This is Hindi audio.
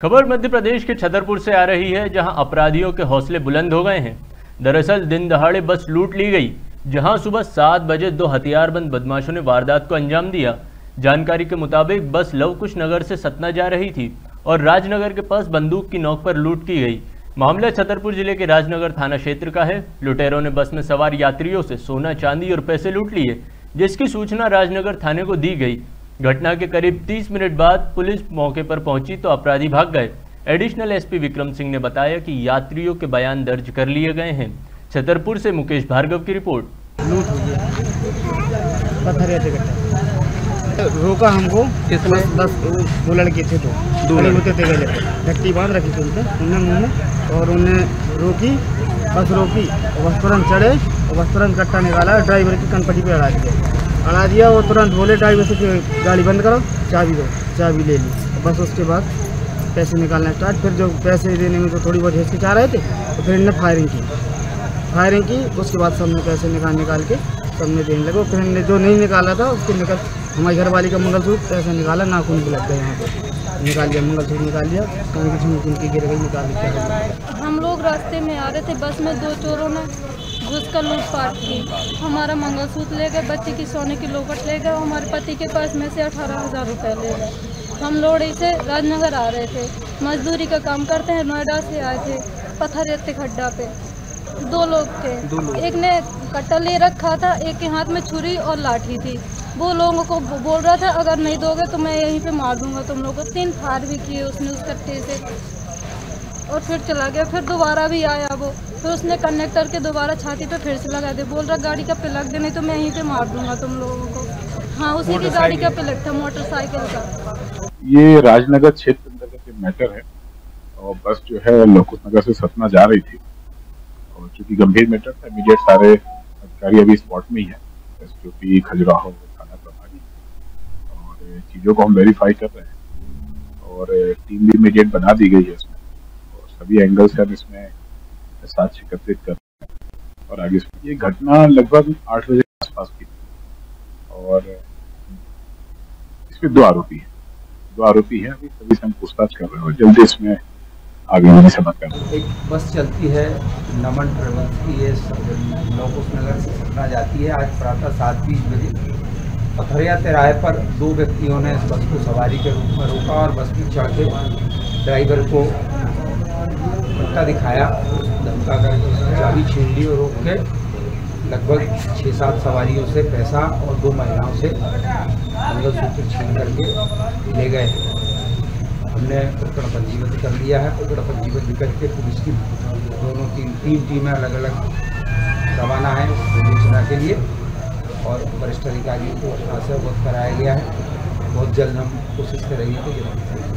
खबर मध्य प्रदेश के छतरपुर से आ रही है, जहाँ अपराधियों के हौसले बुलंद हो गए हैं। दरअसल दिन दहाड़े बस लूट ली गई, जहाँ सुबह सात बजे दो हथियारबंद बदमाशों ने वारदात को अंजाम दिया। जानकारी के मुताबिक, बस लवकुश नगर से सतना जा रही थी और राजनगर के पास बंदूक की नोक पर लूट की गई। मामला छतरपुर ज़िले के राजनगर थाना क्षेत्र का है। लुटेरों ने बस में सवार यात्रियों से सोना, चांदी और पैसे लूट लिए, जिसकी सूचना राजनगर थाने को दी गई। घटना के करीब 30 मिनट बाद पुलिस मौके पर पहुँची तो अपराधी भाग गए। एडिशनल एसपी विक्रम सिंह ने बताया कि यात्रियों के बयान दर्ज कर लिए गए हैं। छतरपुर से मुकेश भार्गव की रिपोर्ट। लूट हो गया। रोका हमको? बस बस दो लड़के थे तो दो लड़के। थे गले। पे धक्की बाँध रखी थी उनसे उन्हें मुँह में और उन्हें रोकी बस रोकी और बस तुरंत चढ़े और बस तुरंत कट्टा निकाला ड्राइवर की कनपटी पे अड़ा दिया। अड़ा दिया वो तुरंत बोले, ड्राइवर से कि गाड़ी बंद करो, चाबी दो, चाबी ले ली। बस उसके बाद पैसे निकालना स्टार्ट फिर जो पैसे देने में तो थोड़ी बहुत हिचकिचा रहे थे तो फिर इनने फायरिंग की। फायरिंग की, उसके बाद सबने पैसे निकाल निकाल के सबने देने लगे। फिर हमने जो नहीं निकाला था, उसके निकल हमारी घरवाली का मंगलसूत्र, पैसा निकाला नाखून भी लग गए यहाँ पर निकाल लिया, मंगलसूत्र निकाल लिया कान की झुमकी उनकी गिर गई, निकाल लोग रास्ते में आ रहे थे बस में दो चोरों ने घुस कर लूटपाट की। हमारा मंगलसूत्र ले गए बच्चे की सोने की लोकट ले गए और हमारे पति के पास में से अठारह हज़ार रुपये ले गए। हम लोहड़ी से राजनगर आ रहे थे। मजदूरी का काम करते हैं नोएडा से आए थे पत्थर रेते खड्डा पे। दो लोग थे। दो लोग। एक ने कट्टा ले रखा था एक के हाथ में छुरी और लाठी थी। वो लोगों को बोल रहा था अगर नहीं दोगे तो मैं यहीं पे मार दूँगा तुम लोगों को। तीन फायर भी किए उसने उस कट्टे से। और फिर चला गया। फिर दोबारा भी आया वो। फिर उसने कंडक्टर के दोबारा छाती पे फिर से लगा दे बोल रहा गाड़ी का पिलक दे नहीं तो मैं यहीं पे मार दूँगा तुम लोगों को। हाँ उसी की गाड़ी का पिलक था मोटरसाइकिल का। ये राजनगर क्षेत्र अंतर्गत मैटर है। और बस जो है लोकुश नगर से सतना जा रही थी। और चूँकि गंभीर मैटर था इमीडिएट सारे अधिकारी अभी स्पॉट में ही है। एस पी खजुराहो थाना प्रभारी। और चीज़ों को हम वेरीफाई कर रहे हैं। और टीम भी इमीडिएट बना दी गई है इसमें। सभी एंगल से हम इसमें साक्ष्य एकत्रित कर रहे हैं। और आगे ये घटना लगभग आठ बजे के आसपास की और इसमें दो आरोपी हैं। दो आरोपी हैं, अभी सभी से हम पूछताछ कर रहे हैं और जल्दी इसमें आगे बढ़ने से बात कर। एक बस चलती है, नमन ट्रेवल्स की ये लोकुश नगर से सतना जाती है। आज प्रातः सात बीस बजे पथरिया तिराहे पर दो व्यक्तियों ने इस बस को सवारी के रूप में रोका और बस में चढ़ के ड्राइवर को पट्टा दिखाया, धमका कर चाबी छीन ली और रोक के लगभग छः सात सवारियों से पैसा और दो महिलाओं से मंगलसूत्र छीन करके ले गए। हमने प्रकरण पंजीबद्ध कर लिया है। प्रकरण पंजीबद्ध करके पुलिस की दोनों तीन तीन टीमें अलग अलग रवाना है विवेचना के लिए और वरिष्ठ अधिकारियों को घटना अवगत कराया गया है। बहुत जल्द हम कोशिश करेंगे कि गिरफ़्तार